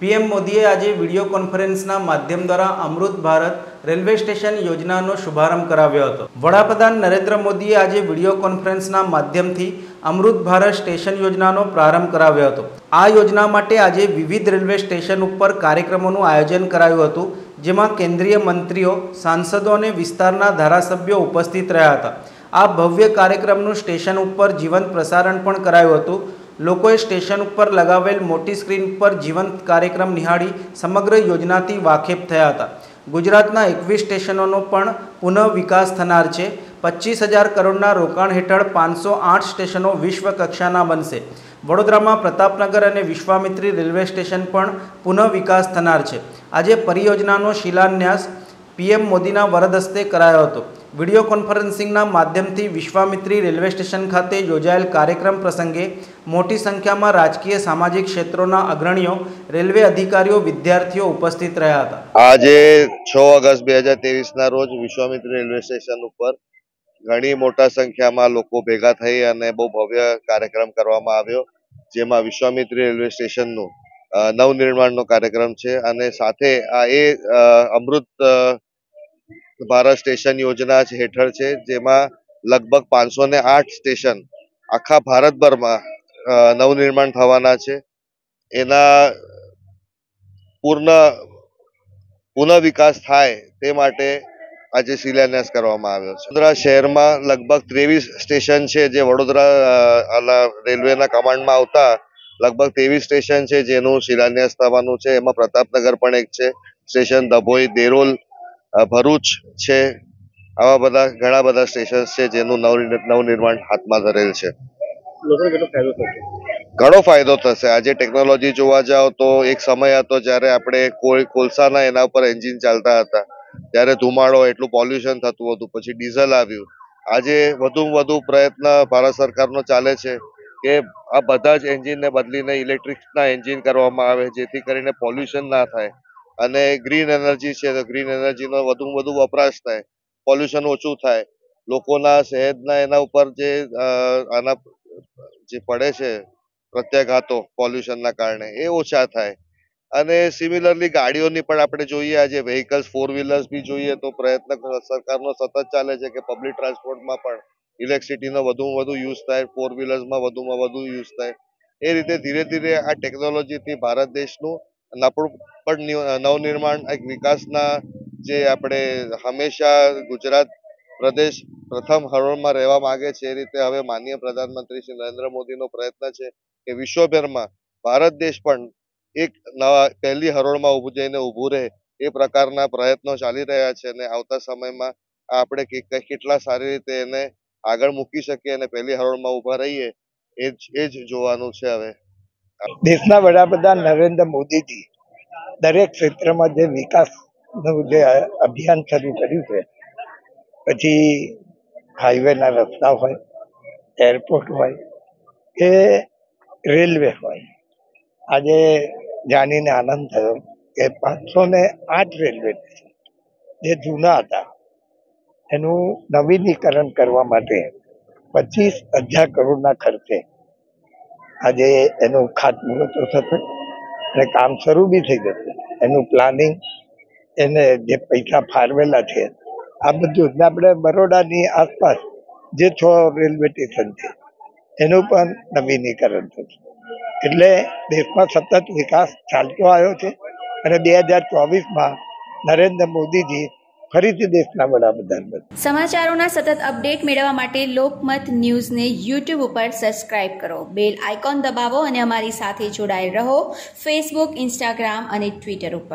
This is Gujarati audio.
પીએમ મોદીએ આજે વીડિયો કોન્ફરન્સના માધ્યમ દ્વારા અમૃત ભારત રેલવે સ્ટેશન યોજનાનો શુભારંભ કરાવ્યો હતો. વડાપ્રધાન નરેન્દ્ર મોદીએ આજે વીડિયો કોન્ફરન્સના માધ્યમથી અમૃત ભારત સ્ટેશન યોજનાનો પ્રારંભ કરાવ્યો હતો. આ યોજના માટે આજે વિવિધ રેલવે સ્ટેશન ઉપર કાર્યક્રમોનું આયોજન કરાયું હતું, જેમાં કેન્દ્રીય મંત્રીઓ, સાંસદો અને વિસ્તારના ધારાસભ્યો ઉપસ્થિત રહ્યા હતા. આ ભવ્ય કાર્યક્રમનું સ્ટેશન ઉપર જીવંત પ્રસારણ પણ કરાયું હતું. લોકોએ સ્ટેશન ઉપર લગાવેલ મોટી સ્ક્રીન પર જીવંત કાર્યક્રમ નિહાળી સમગ્ર યોજનાથી વાકેફ થયા હતા. ગુજરાતના એકવીસ સ્ટેશનોનો પણ પુનઃ વિકાસ થનાર છે. પચીસ હજાર કરોડના રોકાણ હેઠળ પાંચસો આઠ સ્ટેશનો વિશ્વ કક્ષાના બનશે. વડોદરામાં પ્રતાપનગર અને વિશ્વામિત્રી રેલવે સ્ટેશન પણ પુનઃ વિકાસ થનાર છે. આજે પરિયોજનાનો શિલાન્યાસ પીએમ મોદીના વરદ હસ્તે કરાયો હતો. વીડિયો કોન્ફરન્સિંગના માધ્યમથી વિશ્વામિત્રી રેલવે સ્ટેશન ખાતે યોજાયેલ કાર્યક્રમ પ્રસંગે મોટી સંખ્યામાં રાજકીય સામાજિક ક્ષેત્રોના અગ્રણીઓ, રેલવે અધિકારીઓ, વિદ્યાર્થીઓ ઉપસ્થિત રહ્યા હતા. આજે છ ઓગસ્ટ બે હજાર તેવીસના રોજ વિશ્વામિત્રી રેલવે સ્ટેશન ઉપર ઘણી મોટા સંખ્યામાં લોકો ભેગા થઈ અને બહુ ભવ્ય કાર્યક્રમ કરવામાં આવ્યો, જેમાં વિશ્વામિત્રી રેલવે સ્ટેશનનું નવનિર્માણનો કાર્યક્રમ છે અને સાથે આ એ અમૃત ભારત સ્ટેશન યોજના હેઠળ છે, જેમાં લગભગ પાંચસો ને આઠ સ્ટેશન આખા ભારતભરમાં નવનિર્માણ થવાના છે. એના પૂર્ણ પુનઃ વિકાસ થાય તે માટે આજે શિલાન્યાસ કરવામાં આવ્યો છે. વડોદરા શહેરમાં લગભગ ત્રેવીસ સ્ટેશન છે જે વડોદરા રેલવેના કમાન્ડમાં આવતા લગભગ ત્રેવીસ સ્ટેશન છે જેનું શિલાન્યાસ થવાનું છે. એમાં પ્રતાપનગર પણ એક છે. સ્ટેશન દભોઈ દેરોલ ભરૂચ છે. આવા બધા ઘણા બધા સ્ટેશન છે જેનું નવ નવનિર્માણ હાથમાં ધરેલ છે. ઘણો ફાયદો થશે. આજે ટેકનોલોજી જોવા જાવ તો એક સમય હતો જ્યારે આપણે કોઈ કોલસાના એના ઉપર એન્જિન ચાલતા હતા. ત્યારે ધુમાડો એટલું પોલ્યુશન થતું હતું. પછી ડીઝલ આવ્યું. આજે વધુમાં વધુ પ્રયત્ન ભારત સરકારનો ચાલે છે કે આ બધા જ એન્જિનને બદલીને ઇલેક્ટ્રિકના એન્જિન કરવામાં આવે જેથી કરીને પોલ્યુશન ના થાય. અને ગ્રીન એનર્જી છે તો ગ્રીન એનર્જીનો વધુમાં વધુ વપરાશ થાય પોલ્યુશન ઓછું થાય, લોકોના શહેરના એના ઉપર જે આના જે પડે છે પ્રત્યાઘાતો પોલ્યુશનના કારણે એ ઓછા થાય. અને સિમિલરલી ગાડીઓની પણ આપણે જોઈએ આજે વ્હીકલ્સ ફોર વ્હીલર્સ બી જોઈએ તો પ્રયત્ન સરકારનો સતત ચાલે છે કે પબ્લિક ટ્રાન્સપોર્ટમાં પણ ઇલેક્ટ્રિસિટીનો વધુમાં વધુ યુઝ થાય ફોર વ્હીલર્સમાં વધુમાં વધુ યુઝ થાય. એ રીતે ધીરે ધીરે આ ટેકનોલોજીથી ભારત દેશનું નપળું પણ નવનિર્માણ એક વિકાસના જે આપણે હંમેશા ગુજરાત પ્રદેશ પ્રથમ હરોળમાં રહેવા માંગે છે એ રીતે હવે માનનીય પ્રધાનમંત્રી શ્રી નરેન્દ્ર મોદીનો પ્રયત્ન છે કે વિશ્વભરમાં ભારત દેશ પણ એક નવા, પહેલી હરોળમાં ઊભું જઈને ઊભું રહે એ પ્રકારના પ્રયત્નો ચાલી રહ્યા છે અને આવતા સમયમાં આપણે કેટલા સારી રીતે એને આગળ મૂકી શકીએ અને પહેલી હરોળમાં ઊભા રહીએ એ જ એ જ જોવાનું છે હવે. દેશના વડાપ્રધાન નરેન્દ્ર મોદીજી દરેક ક્ષેત્રમાં જે વિકાસનું જે અભિયાન શરૂ કર્યું છે, પછી હાઈવેના રસ્તા હોય એરપોર્ટ હોય કે રેલવે હોય. આજે જાણીને આનંદ થયો કે પાંચસો ને આઠ રેલવે સ્ટેશન જે જૂના હતા, એનું નવીનીકરણ કરવા માટે પચીસ હજાર કરોડના ખર્ચે આજે એનું ખાતમુહૂર્ત થશે અને કામ શરૂ બી થઈ જશે. એનું પ્લાનિંગ એને જે પૈસા ફાળવેલા છે, આ બધું ને આપણે બરોડાની આસપાસ જે છ રેલવે સ્ટેશન છે, એનું પણ નવીનીકરણ થશે. એટલે દેશમાં સતત વિકાસ ચાલતો આવ્યો છે અને બે હજાર ચોવીસમાં નરેન્દ્ર મોદીજી ફરીથી દેશના વડાપ્રધાન બન્યા સમાચારોના સતત અપડેટ મેળવવા માટે લોકમત ન્યૂઝને યુટ્યુબ ઉપર સબસ્ક્રાઇબ કરો. બેલ આઇકોન દબાવો અને અમારી સાથે જોડાયેલ રહો. ફેસબુક ઇન્સ્ટાગ્રામ અને ટ્વિટર ઉપર.